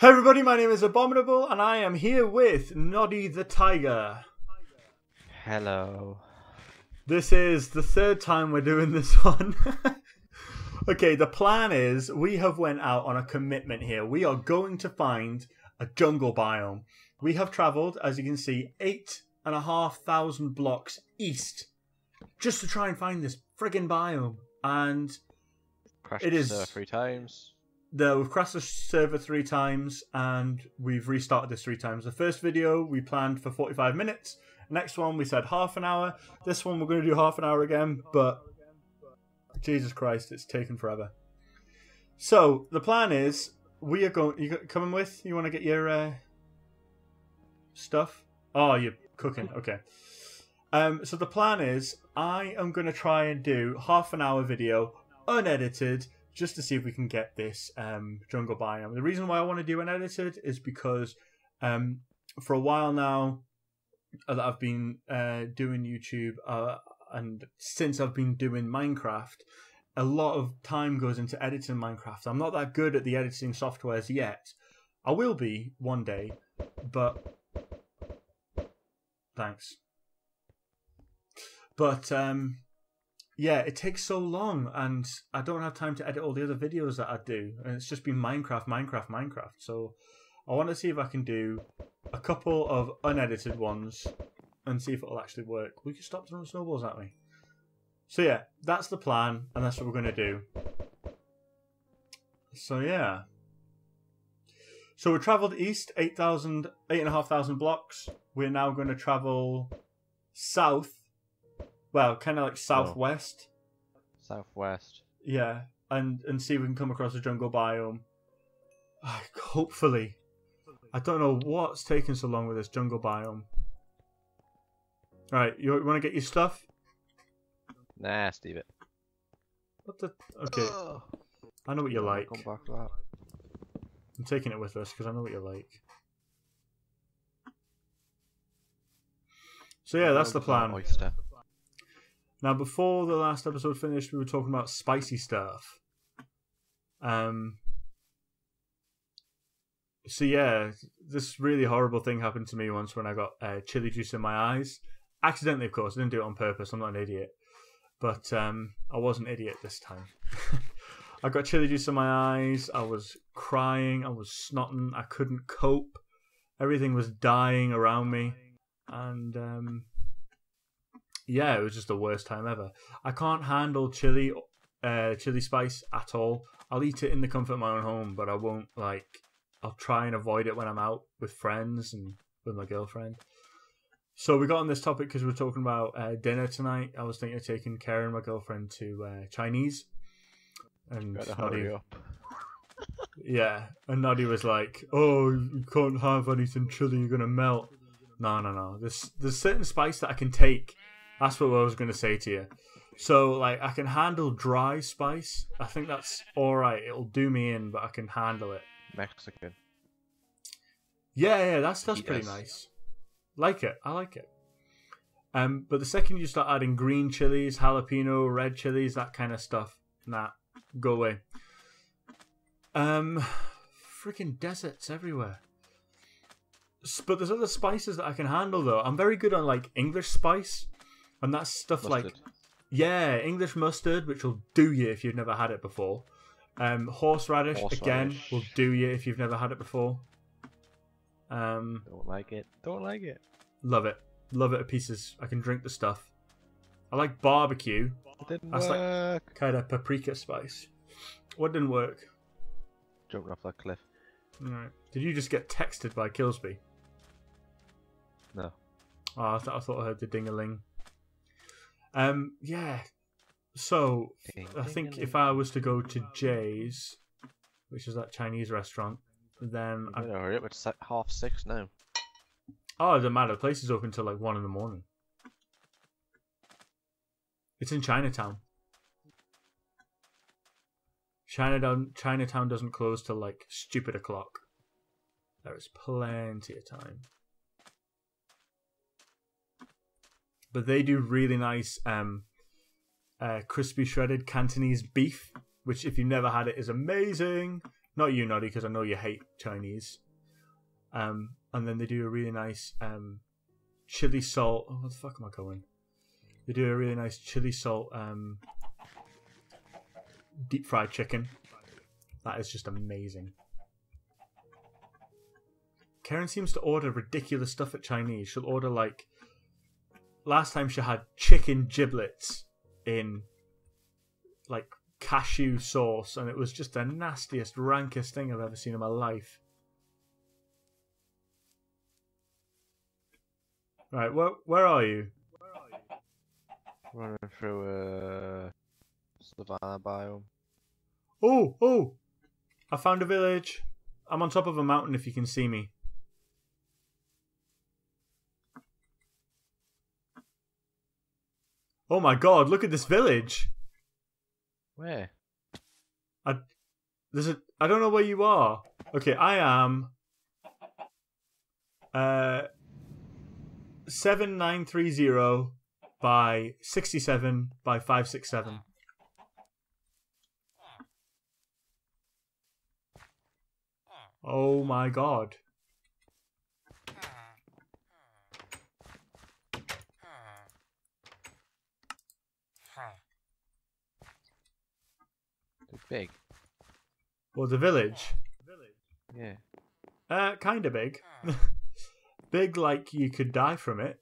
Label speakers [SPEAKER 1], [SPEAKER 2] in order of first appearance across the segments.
[SPEAKER 1] Hey everybody, my name is Abominable, and I am here with Noddy the Tiger.
[SPEAKER 2] Hello.
[SPEAKER 1] This is the third time we're doing this one. okay, the plan is we have went out on a commitment here. We are going to find a jungle biome. We have travelled, as you can see, eight and a half thousand blocks east just to try and find this friggin' biome. And
[SPEAKER 2] Crashed
[SPEAKER 1] It is-
[SPEAKER 2] three times.
[SPEAKER 1] The, we've crashed the server three times and we've restarted this three times. The first video we planned for 45 minutes. Next one we said half an hour. This one we're going to do half an hour again, but Jesus Christ, it's taken forever. So the plan is we are going. You coming with? You want to get your uh, stuff? Oh, you're cooking. Okay. Um, so the plan is I am going to try and do half an hour video unedited just to see if we can get this um, jungle biome. The reason why I want to do an edited is because um, for a while now uh, that I've been uh, doing YouTube uh, and since I've been doing Minecraft, a lot of time goes into editing Minecraft. I'm not that good at the editing softwares yet. I will be one day, but thanks. But um, yeah, it takes so long, and I don't have time to edit all the other videos that I do, and it's just been Minecraft, Minecraft, Minecraft. So I want to see if I can do a couple of unedited ones and see if it'll actually work. We can stop throwing snowballs at me. So yeah, that's the plan, and that's what we're gonna do. So yeah. So we travelled east 8,000, 8,500 blocks. We're now going to travel south. Well, kind of like southwest.
[SPEAKER 2] Southwest.
[SPEAKER 1] Yeah, and and see if we can come across a jungle biome. Hopefully, I don't know what's taking so long with this jungle biome. Right, you want to get your stuff?
[SPEAKER 2] Nah, Steve it.
[SPEAKER 1] What the? Okay,
[SPEAKER 2] Ugh.
[SPEAKER 1] I know what you like.
[SPEAKER 2] Come back to that.
[SPEAKER 1] I'm taking it with us because I know what you like. So yeah, that's the plan.
[SPEAKER 2] Oyster.
[SPEAKER 1] Now, before the last episode finished, we were talking about spicy stuff. Um. So yeah, this really horrible thing happened to me once when I got uh, chili juice in my eyes. Accidentally, of course. I didn't do it on purpose. I'm not an idiot. But um, I was an idiot this time. I got chili juice in my eyes. I was crying. I was snotting. I couldn't cope. Everything was dying around me, and um, yeah, it was just the worst time ever. I can't handle chili, uh, chili spice at all. I'll eat it in the comfort of my own home, but I won't like. I'll try and avoid it when I'm out with friends and with my girlfriend. So we got on this topic because we are talking about uh, dinner tonight. I was thinking of taking Karen, my girlfriend, to uh, Chinese, and Noddy, yeah, and Noddy was like, "Oh, you can't have anything chili; you're gonna melt." No, no, no. There's there's certain spice that I can take. That's what I was gonna say to you. So like, I can handle dry spice. I think that's all right. It'll do me in, but I can handle it.
[SPEAKER 2] Mexican.
[SPEAKER 1] Yeah, yeah, that's that's
[SPEAKER 2] He
[SPEAKER 1] pretty nice. Like it, I like it. Um, but the second you start adding green chilies, jalapeno, red chilies, that kind of stuff, nah, go away. Um, freaking deserts everywhere. But there's other spices that I can handle though. I'm very good on like English spice, and that's stuff like yeah, English mustard, which will do you if you've never had it before. Um, horseradish, again will do you if you've never had it before. Um,
[SPEAKER 2] Don't like it. Don't like it.
[SPEAKER 1] love it, love it to pieces. I can drink the stuff. I like barbecue,
[SPEAKER 2] It didn't
[SPEAKER 1] That's like-
[SPEAKER 2] work.
[SPEAKER 1] kind of paprika spice. What didn't work?
[SPEAKER 2] Jumping off that cliff.
[SPEAKER 1] Alright. Did you just get texted by Killsby?
[SPEAKER 2] No.
[SPEAKER 1] Oh, I, th- I thought I heard the ding-a-ling. Um, yeah. So I think if I was to go to Jay's, which is that Chinese restaurant, then I,
[SPEAKER 2] better hurry up. It's half six now.
[SPEAKER 1] oh, it doesn't matter. The place is open till like one in the morning. It's in Chinatown. Chinatown Chinatown doesn't close till like stupid o'clock. There is plenty of time. But they do really nice um uh crispy shredded Cantonese beef, which if you've never had it is amazing. Not you, Noddy, because I know you hate Chinese. Um, and then they do a really nice um, chili salt. Oh, where the fuck am I going? They do a really nice chili salt um, deep fried chicken. That is just amazing. Karen seems to order ridiculous stuff at Chinese. She'll order like last time she had chicken giblets in like cashew sauce, and it was just the nastiest, rankest thing I've ever seen in my life. Right, where where are you?
[SPEAKER 2] Running through a savannah biome.
[SPEAKER 1] Oh, oh! I found a village. I'm on top of a mountain if you can see me. Oh my god, look at this village!
[SPEAKER 2] Where?
[SPEAKER 1] I there's a I don't know where you are. Okay, I am uh 7930 by 67 by 567. Oh my god.
[SPEAKER 2] They're big.
[SPEAKER 1] Well, the village. Village.
[SPEAKER 2] Yeah.
[SPEAKER 1] Uh, kind of big. big like you could die from it.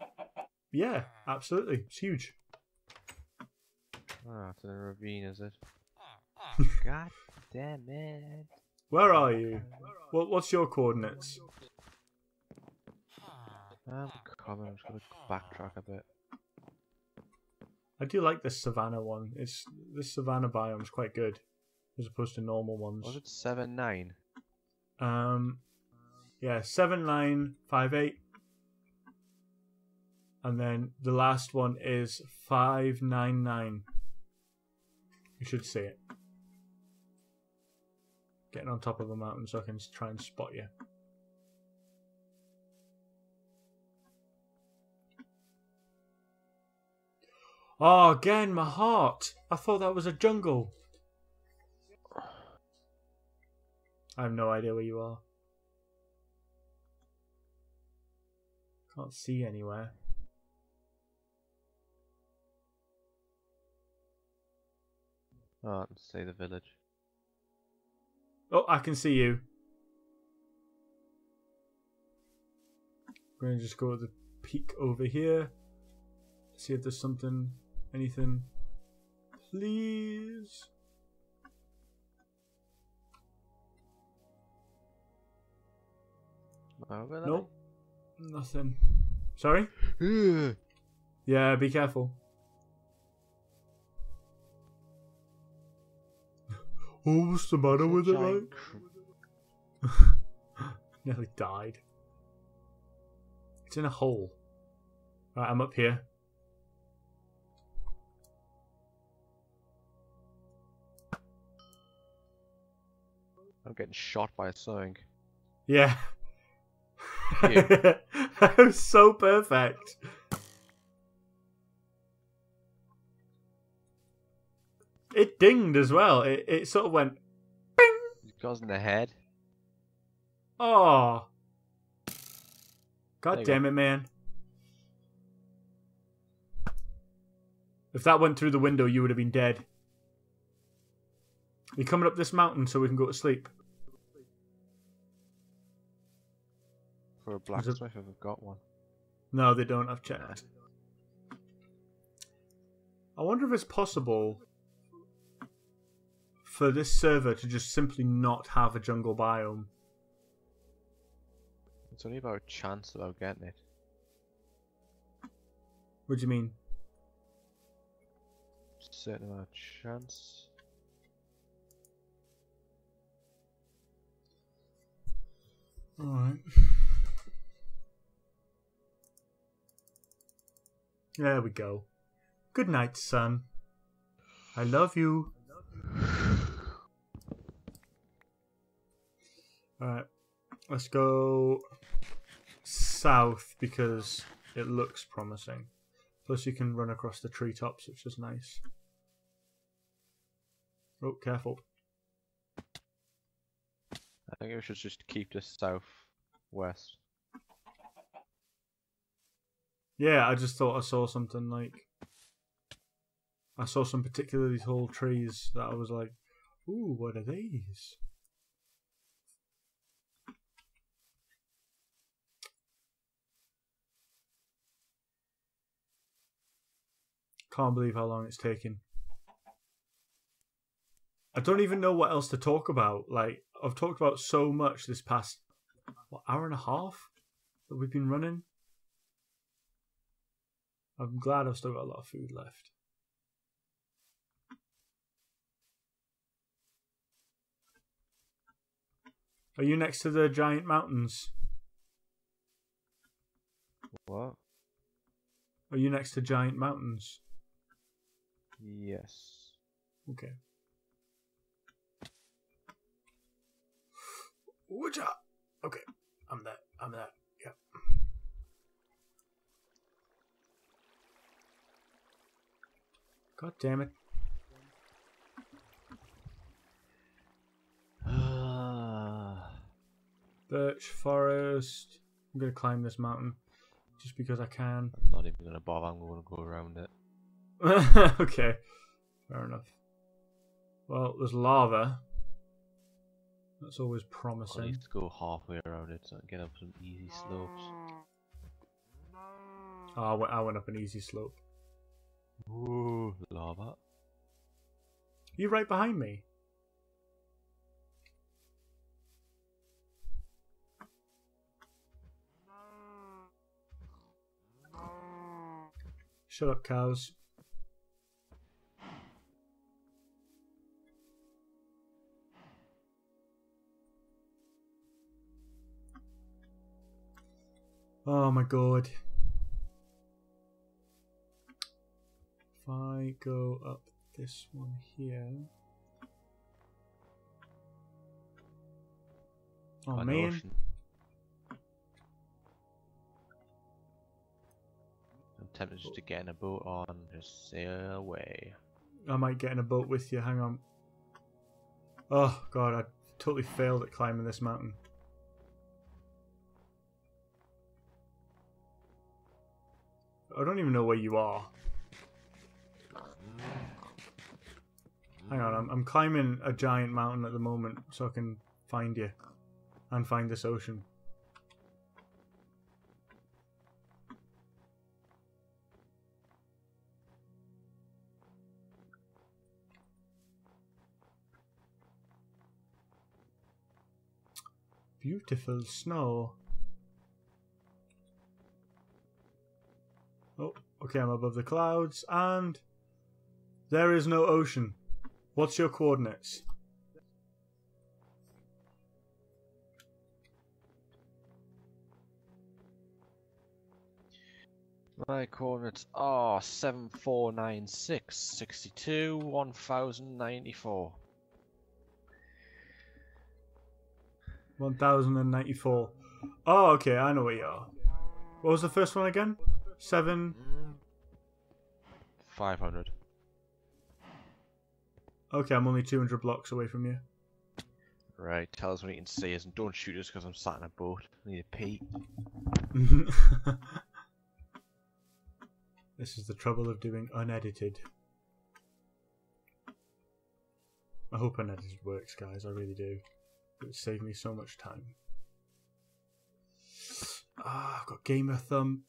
[SPEAKER 1] Yeah, absolutely. It's huge.
[SPEAKER 2] Ah, it's a ravine, is it? God damn it.
[SPEAKER 1] Where are you? What, what's your coordinates?
[SPEAKER 2] I'm coming, I'm just gonna backtrack a bit.
[SPEAKER 1] I do like this savannah one. It's this savannah biome's quite good as opposed to normal ones.
[SPEAKER 2] Was it 7 9?
[SPEAKER 1] Um, yeah, seven nine five eight, and then the last one is five nine nine. You should see it. Getting on top of a mountain so I can try and spot you. Oh, again, my heart. I thought that was a jungle. I have no idea where you are. Can't see anywhere.
[SPEAKER 2] Oh, let's say the village.
[SPEAKER 1] Oh, I can see you. We're gonna just go to the peak over here. See if there's something, anything. Please.
[SPEAKER 2] Oh, village?
[SPEAKER 1] Nope. Nothing. Sorry? Yeah, be careful. Oh, what's the matter with it, like?
[SPEAKER 2] Giant cr-
[SPEAKER 1] Nearly died. It's in a hole. Right, I'm up here.
[SPEAKER 2] I'm getting shot by a something.
[SPEAKER 1] Yeah.
[SPEAKER 2] You.
[SPEAKER 1] that was so perfect. It dinged as well. It, it sort of went,
[SPEAKER 2] It goes in the head.
[SPEAKER 1] oh. God
[SPEAKER 2] There you
[SPEAKER 1] damn it, man. If that went through the window, you would have been dead. You coming up this mountain so we can go to sleep?
[SPEAKER 2] For a blacksmith if I've got one.
[SPEAKER 1] No, they don't. I've checked. I wonder if it's possible for this server to just simply not have a jungle biome.
[SPEAKER 2] It's only about a chance about getting it.
[SPEAKER 1] What do you mean?
[SPEAKER 2] Certain amount of chance.
[SPEAKER 1] Alright. There we go. Good night, son. I love you. Alright. Let's go south because it looks promising. Plus, you can run across the treetops, which is nice. Oh, careful.
[SPEAKER 2] I think we should just keep this south west.
[SPEAKER 1] Yeah, I just thought I saw something like I saw some particularly tall trees that I was like, "Ooh, what are these?" Can't believe how long it's taken. I don't even know what else to talk about. Like I've talked about so much this past what, hour and a half that we've been running. I'm glad I've still got a lot of food left. Are you next to the giant mountains?
[SPEAKER 2] What?
[SPEAKER 1] Are you next to giant mountains?
[SPEAKER 2] Yes.
[SPEAKER 1] Okay. Okay, I'm that. I'm that. God damn it. Birch forest. I'm gonna climb this mountain just because I can.
[SPEAKER 2] I'm not even gonna bother. I'm gonna go around it.
[SPEAKER 1] okay, fair enough. Well, there's lava. That's always promising.
[SPEAKER 2] I need to go halfway around it can get up some easy slopes.
[SPEAKER 1] Oh, I went up an easy slope.
[SPEAKER 2] Ooh, lava.
[SPEAKER 1] You're right behind me. Shut up, cows. Oh my god. Go up this one here. Oh
[SPEAKER 2] An
[SPEAKER 1] man.
[SPEAKER 2] ocean. I'm tempted just to get in a boat on just sail away.
[SPEAKER 1] I might get in a boat with you. Hang on. Oh god, I totally failed at climbing this mountain. I don't even know where you are. Hang on, I'm, I'm climbing a giant mountain at the moment so I can find you and find this ocean. Beautiful snow. Oh, okay, I'm above the clouds, and there is no ocean. What's your coordinates?
[SPEAKER 2] My coordinates are 7496, 62, 1094.
[SPEAKER 1] 1094. Oh, okay, I know where you are. What was the first one again? Seven.
[SPEAKER 2] 500.
[SPEAKER 1] Okay, I'm only 200 blocks away from you.
[SPEAKER 2] Right, tell us when you can see us and don't shoot us because I'm sat in a boat. I need a pee.
[SPEAKER 1] this is the trouble of doing unedited. I hope unedited works, guys. I really do. It would save me so much time. Ah, I've got gamer thumb.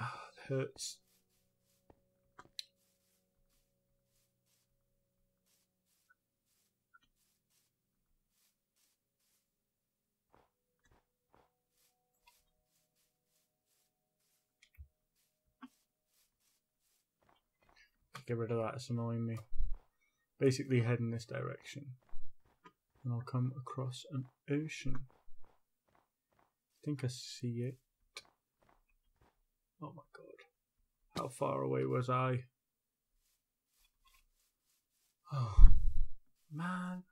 [SPEAKER 1] Ah, it hurts. Get rid of that, it's annoying me. Basically head in this direction. And I'll come across an ocean. I think I see it. Oh my god. How far away was I? Oh, man.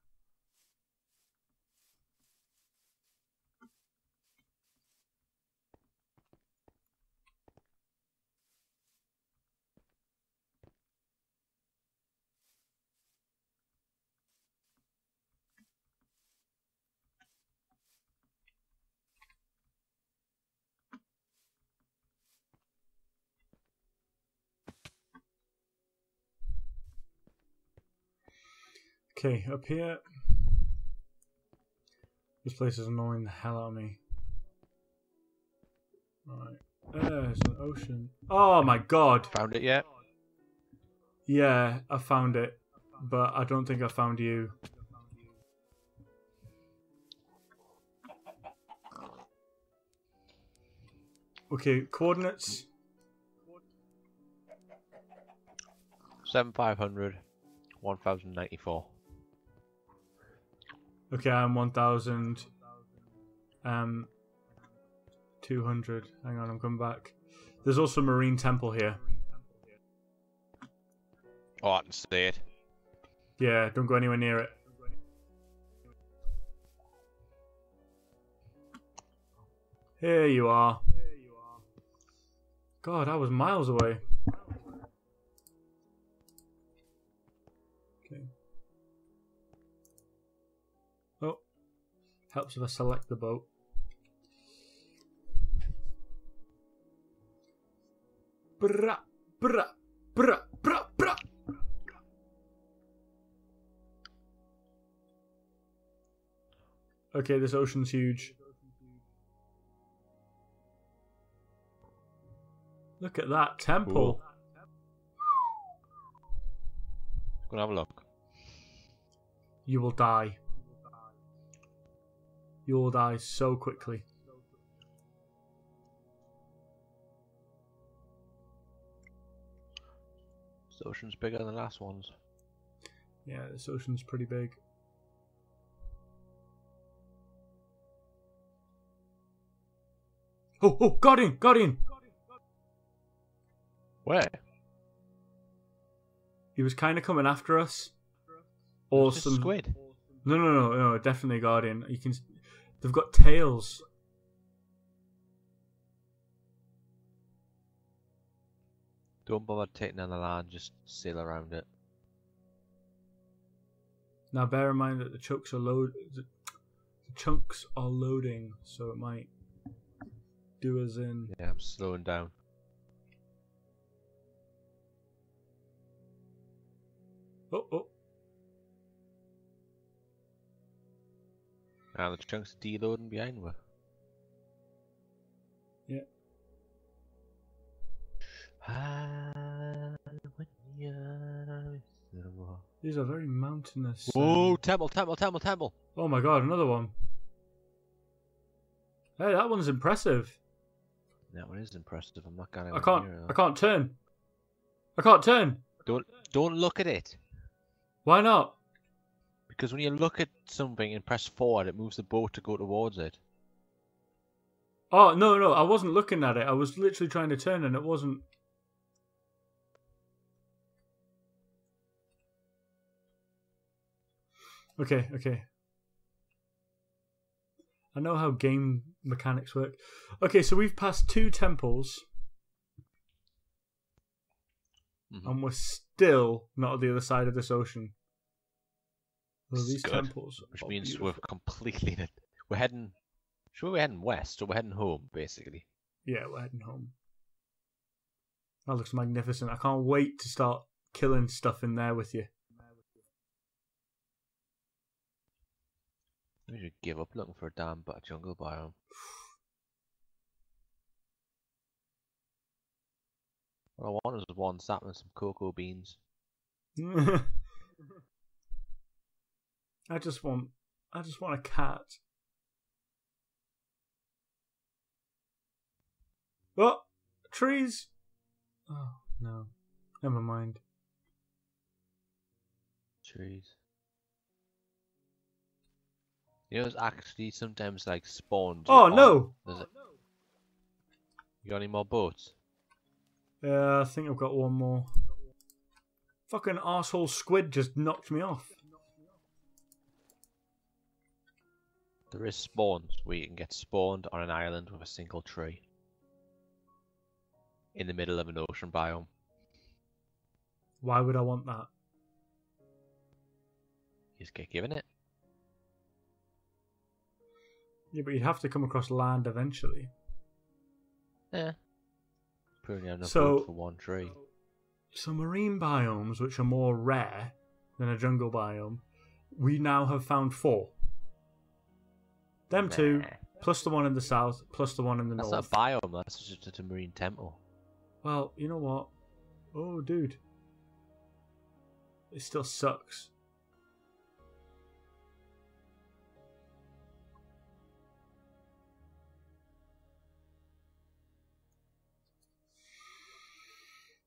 [SPEAKER 1] Okay, up here. This place is annoying the hell out of me. Right. There's an ocean. Oh my god.
[SPEAKER 2] Found it yet?
[SPEAKER 1] Yeah, I found it. But I don't think I found you. Okay, coordinates.
[SPEAKER 2] Seven five hundred, one thousand ninety four.
[SPEAKER 1] Okay, I'm 1000. Um, 200. Hang on, I'm coming back. There's also a marine temple here.
[SPEAKER 2] Oh, I can see it.
[SPEAKER 1] Yeah, don't go anywhere near it. Here you are. God, I was miles away. Helps if I select the boat. Bra, bra, bra, bra, bra. Okay, this ocean's huge. Look at that temple.
[SPEAKER 2] Go and have a look.
[SPEAKER 1] You will die. You will die so quickly.
[SPEAKER 2] This ocean's bigger than the last ones.
[SPEAKER 1] Yeah, this ocean's pretty big. Oh, oh, got in, got in.
[SPEAKER 2] Where?
[SPEAKER 1] He was kind of coming after us. Or
[SPEAKER 2] Just
[SPEAKER 1] some
[SPEAKER 2] squid.
[SPEAKER 1] No, no, no, no, definitely Guardian. You can. They've got tails.
[SPEAKER 2] Don't bother taking on the land, just sail around it.
[SPEAKER 1] Now, bear in mind that the chunks are load. The, the chunks are loading, so it might do us in.
[SPEAKER 2] Yeah, I'm slowing down.
[SPEAKER 1] Oh, oh.
[SPEAKER 2] And the chunks are deloading behind me.
[SPEAKER 1] Yeah.
[SPEAKER 2] Ah, when you're the wa-
[SPEAKER 1] These are very mountainous.
[SPEAKER 2] Whoa,
[SPEAKER 1] um,
[SPEAKER 2] temple, temple, temple, temple.
[SPEAKER 1] Oh my god, another one. Hey, that one's impressive.
[SPEAKER 2] That one is impressive. I'm not gonna.
[SPEAKER 1] I can't. I can't turn. I can't turn.
[SPEAKER 2] Don't don't look at it
[SPEAKER 1] Why not?
[SPEAKER 2] Because when you look at something and press forward, it moves the boat to go towards it.
[SPEAKER 1] Oh no, no, I wasn't looking at it. I was literally trying to turn, and it wasn't. Okay, okay. I know how game mechanics work. Okay, so we've passed two temples,
[SPEAKER 2] Mhm.
[SPEAKER 1] and we're still not at the other side of this ocean. Well, these
[SPEAKER 2] good,
[SPEAKER 1] temples,
[SPEAKER 2] Which means
[SPEAKER 1] beautiful.
[SPEAKER 2] we're completely. in it. We're heading. Sure, we're heading west, so we're heading home, basically.
[SPEAKER 1] Yeah, we're heading home. That looks magnificent. I can't wait to start killing stuff in there with you.
[SPEAKER 2] We should give up looking for a damn but jungle biome. what I want is one sapling and some cocoa beans.
[SPEAKER 1] I just want I just want a cat. Oh, trees. Oh no, never mind.
[SPEAKER 2] Trees. You know, it's actually sometimes like spawned.
[SPEAKER 1] Oh no!
[SPEAKER 2] There's a... Oh, you got any more boats?
[SPEAKER 1] Yeah, I think I've got one more. Fucking asshole squid just knocked me off.
[SPEAKER 2] There is spawns where you can get spawned on an island with a single tree. In the middle of an ocean biome.
[SPEAKER 1] Why would I want that?
[SPEAKER 2] You just get given it.
[SPEAKER 1] Yeah, but you'd have to come across land eventually.
[SPEAKER 2] Yeah. Probably enough
[SPEAKER 1] So-
[SPEAKER 2] for one tree.
[SPEAKER 1] So marine biomes, which are more rare than a jungle biome, we now have found four. Them two, plus the one in the south, plus the one in the
[SPEAKER 2] That's
[SPEAKER 1] north.
[SPEAKER 2] not a biome. That's just a marine temple.
[SPEAKER 1] Well, you know what? Oh, dude. It still sucks.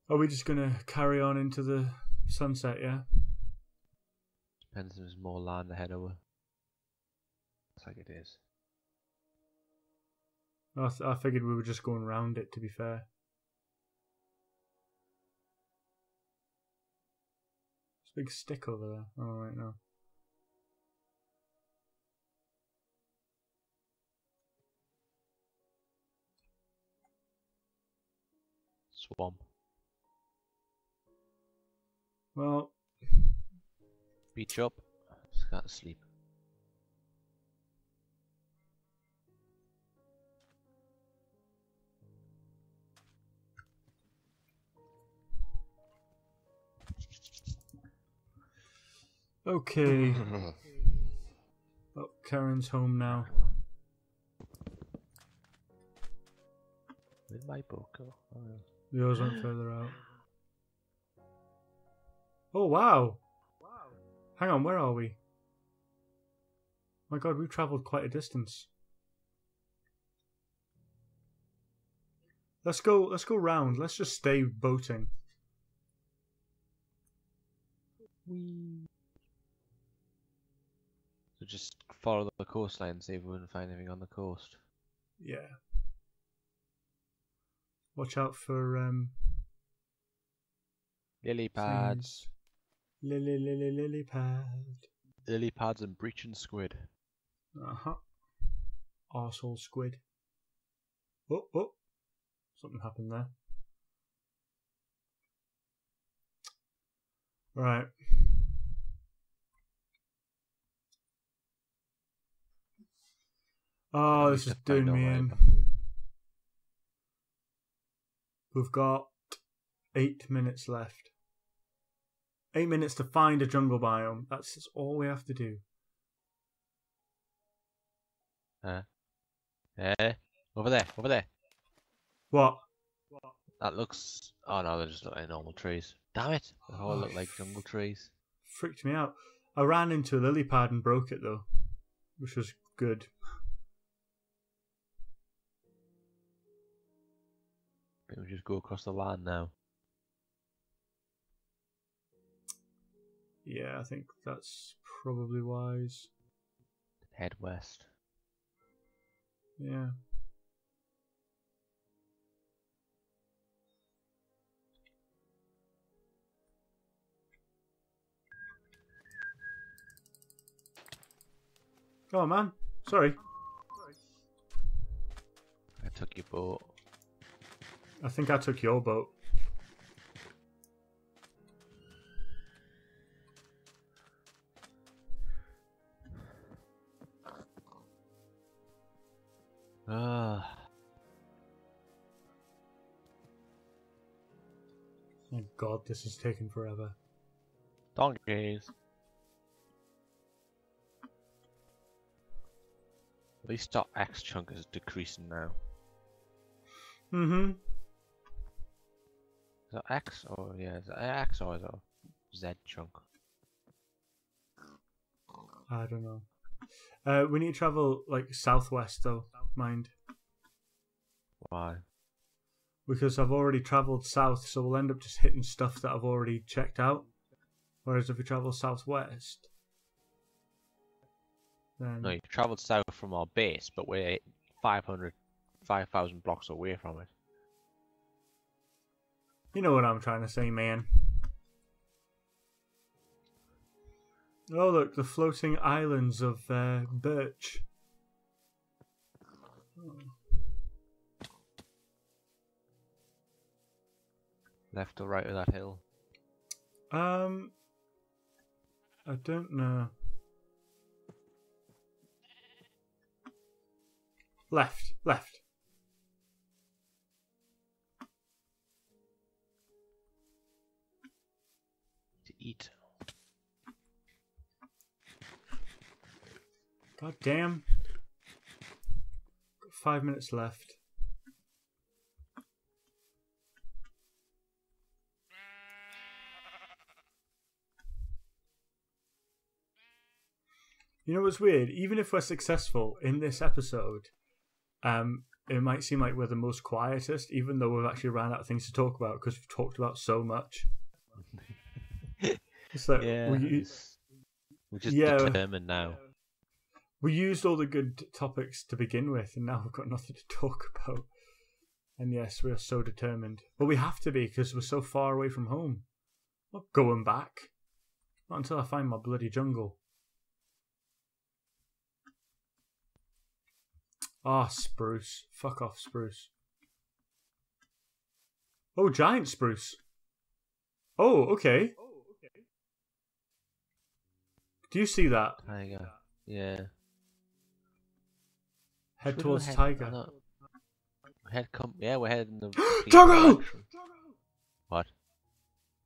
[SPEAKER 1] Are we just gonna carry on into the sunset, yeah?
[SPEAKER 2] Depends if there's more land ahead of us. Looks like it is.
[SPEAKER 1] I, th- I figured we were just going round it, to be fair. There's a big stick over there. Oh, right, no.
[SPEAKER 2] Swamp.
[SPEAKER 1] Well,
[SPEAKER 2] Beach up. Just can't sleep.
[SPEAKER 1] Okay. Oh, Karen's home now.
[SPEAKER 2] With my book. Oh, oh, yeah.
[SPEAKER 1] Yours went further out. Oh, wow. Wow. Hang on, where are we? My god, we've travelled quite a distance. Let's go let's go round. Let's just stay boating.
[SPEAKER 2] So just follow the coastline and see if we can find anything on the coast.
[SPEAKER 1] Yeah. Watch out for um
[SPEAKER 2] Lily pads.
[SPEAKER 1] things. Lily lily lily pad.
[SPEAKER 2] Lily pads and breaching squid.
[SPEAKER 1] Uh-huh. Arsehole squid. Oh, oh. Something happened there. Right. Oh, this is doing me in. We've got eight minutes left. Eight minutes to find a jungle biome. That's, that's all we have to do.
[SPEAKER 2] Huh? Eh? Over there, over there.
[SPEAKER 1] What?
[SPEAKER 2] That looks. Oh no, they're just look like normal trees. Damn it! They all
[SPEAKER 1] Oh,
[SPEAKER 2] look like jungle trees.
[SPEAKER 1] Freaked me out. I ran into a lily pad and broke it though, which was good.
[SPEAKER 2] Think we just go across the line now.
[SPEAKER 1] Yeah, I think that's probably wise.
[SPEAKER 2] Head west.
[SPEAKER 1] Yeah. On, man. Sorry.
[SPEAKER 2] I took your boat.
[SPEAKER 1] I think I took your boat.
[SPEAKER 2] Ah,
[SPEAKER 1] My god, this is taking forever.
[SPEAKER 2] donkeys. At least our X chunk is decreasing now.
[SPEAKER 1] Mm-hmm.
[SPEAKER 2] Is that X or yeah, that X or is that Z chunk?
[SPEAKER 1] I don't know. Uh, we need to travel like southwest though. Mind,
[SPEAKER 2] Why?
[SPEAKER 1] because I've already travelled south, so we'll end up just hitting stuff that I've already checked out. Whereas if we travel southwest, then
[SPEAKER 2] No, you travelled south from our base, but we're 500, 5,000 blocks away from it.
[SPEAKER 1] You know what I'm trying to say, man. Oh look, the floating islands of uh, Birch.
[SPEAKER 2] Left or right of that hill?
[SPEAKER 1] Um, I don't know. Left, left.
[SPEAKER 2] Eat.
[SPEAKER 1] God damn. Got five minutes left. You know what's weird? Even if we're successful in this episode, um, it might seem like we're the most quietest, even though we've actually ran out of things to talk about because we've talked about so much. it's like
[SPEAKER 2] Yeah.
[SPEAKER 1] we,
[SPEAKER 2] We're just
[SPEAKER 1] Yeah.
[SPEAKER 2] determined now.
[SPEAKER 1] we used all the good topics to begin with, and now we've got nothing to talk about. And yes, we are so determined. But we have to be because we're so far away from home. Not going back. Not until I find my bloody jungle. Ah, spruce. Fuck off, spruce. Oh, giant spruce. Oh, okay. Do you see that?
[SPEAKER 2] Tiger. Yeah.
[SPEAKER 1] Head
[SPEAKER 2] Should
[SPEAKER 1] towards
[SPEAKER 2] head-
[SPEAKER 1] tiger.
[SPEAKER 2] I know- Head come. Yeah, we're heading the.
[SPEAKER 1] Jungle!
[SPEAKER 2] What?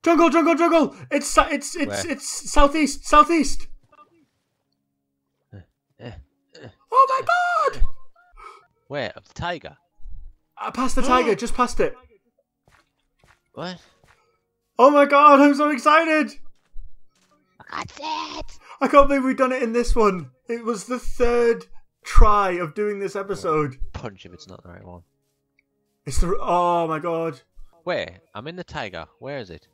[SPEAKER 1] Jungle, jungle, jungle! It's it's it's
[SPEAKER 2] Where?
[SPEAKER 1] it's southeast, southeast.
[SPEAKER 2] Eh, eh.
[SPEAKER 1] Oh my god!
[SPEAKER 2] Where? Of the tiger?
[SPEAKER 1] I passed the tiger, just past it.
[SPEAKER 2] What?
[SPEAKER 1] Oh my god! I'm so excited!
[SPEAKER 2] That's it.
[SPEAKER 1] I can't believe we've done it in this one. It was the third try of doing this episode.
[SPEAKER 2] Punch if it's not the right one.
[SPEAKER 1] It's the oh my god.
[SPEAKER 2] Where? I'm in the tiger. Where is it?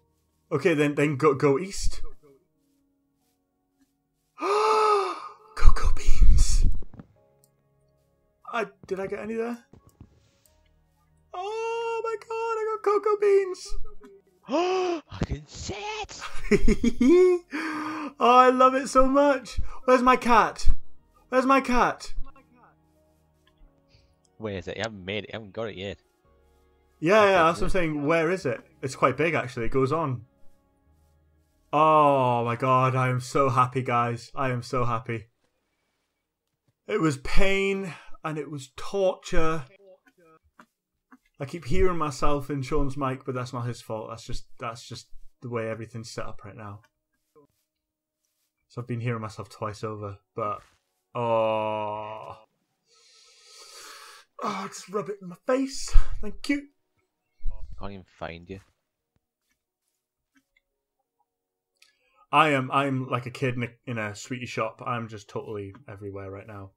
[SPEAKER 1] Okay, then then go go east. Cocoa beans. I did I get any there? Oh my god! I got cocoa beans.
[SPEAKER 2] I can see it.
[SPEAKER 1] oh, I love it so much. Where's my cat? Where's my cat?
[SPEAKER 2] Where is it? You haven't made it. You haven't got it yet.
[SPEAKER 1] Yeah, yeah, that's what I'm saying. Where is it? It's quite big, actually. It goes on. Oh my god, I am so happy, guys. I am so happy. It was pain and it was torture. I keep hearing myself in Sean's mic, but that's not his fault. That's just that's just the way everything's set up right now. So I've been hearing myself twice over, but oh, oh, just rub it in my face. Thank you.
[SPEAKER 2] Can't even find you.
[SPEAKER 1] I am I'm like a kid in a, in a sweetie shop. I'm just totally everywhere right now.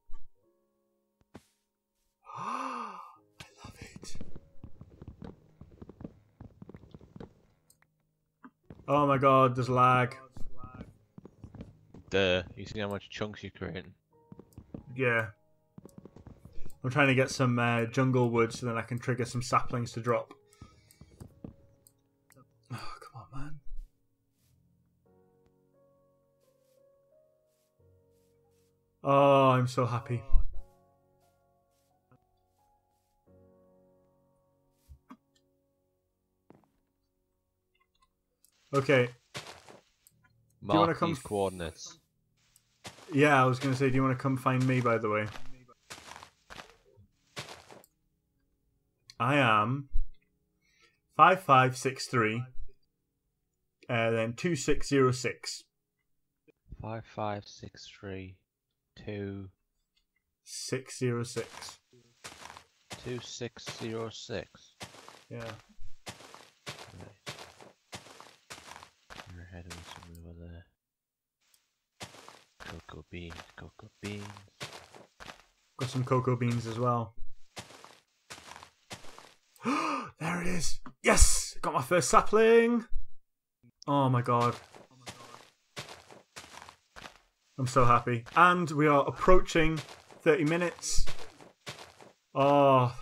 [SPEAKER 1] I love it. Oh my god, there's lag.
[SPEAKER 2] Duh. You see how much chunks you're creating?
[SPEAKER 1] Yeah. I'm trying to get some uh, jungle wood so then I can trigger some saplings to drop. Oh, come on, man. Oh, I'm so happy. Okay, you wanna come
[SPEAKER 2] these coordinates.
[SPEAKER 1] yeah, I was going to say, do you want to come find me, by the way? I am 5563 and then 2606.
[SPEAKER 2] Five five six three two
[SPEAKER 1] 606.
[SPEAKER 2] two six zero six.
[SPEAKER 1] Yeah.
[SPEAKER 2] Right. You're heading somewhere over there. Cocoa beans, cocoa beans.
[SPEAKER 1] Got some cocoa beans as well. there it is. Yes! Got my first sapling. Oh my god. I'm so happy. And we are approaching 30 minutes. Oh.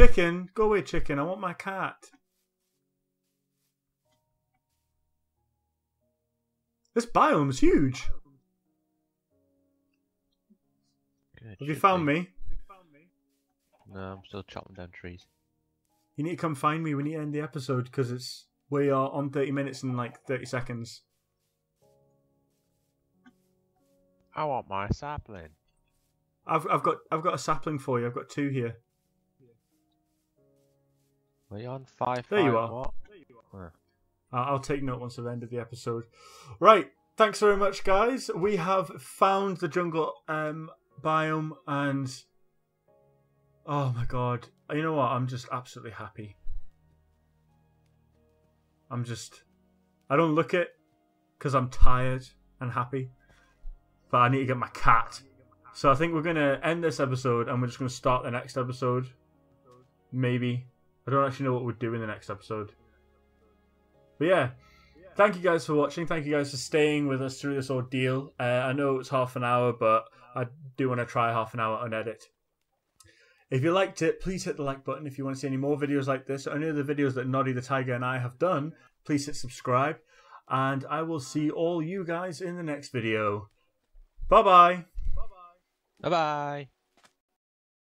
[SPEAKER 1] Chicken, go away, chicken. I want my cat. This biome's huge.
[SPEAKER 2] Good.
[SPEAKER 1] Have you found
[SPEAKER 2] be.
[SPEAKER 1] me?
[SPEAKER 2] No, I'm still chopping down trees.
[SPEAKER 1] You need to come find me We need to end the episode because it's we are on 30 minutes and like 30 seconds.
[SPEAKER 2] I want my sapling.
[SPEAKER 1] I've I've got I've got a sapling for you. I've got two here.
[SPEAKER 2] Are you on five?
[SPEAKER 1] There you are.
[SPEAKER 2] What?
[SPEAKER 1] I- I'll take note once I've ended the episode. Right. Thanks very much, guys. We have found the jungle um, biome, and oh my god, you know what? I'm just absolutely happy. I'm just. I don't look it because I'm tired and happy, but I need to get my cat. So I think we're gonna end this episode, and we're just gonna start the next episode. Maybe I don't actually know what we'd do in the next episode. But yeah, thank you guys for watching. Thank you guys for staying with us through this ordeal. Uh, I know it's half an hour, but I do want to try half an hour on edit. If you liked it, please hit the like button. If you want to see any more videos like this, or any of the videos that Noddy the Tiger and I have done, please hit subscribe. And I will see all you guys in the next video. Bye-bye. Bye bye.
[SPEAKER 2] Bye bye.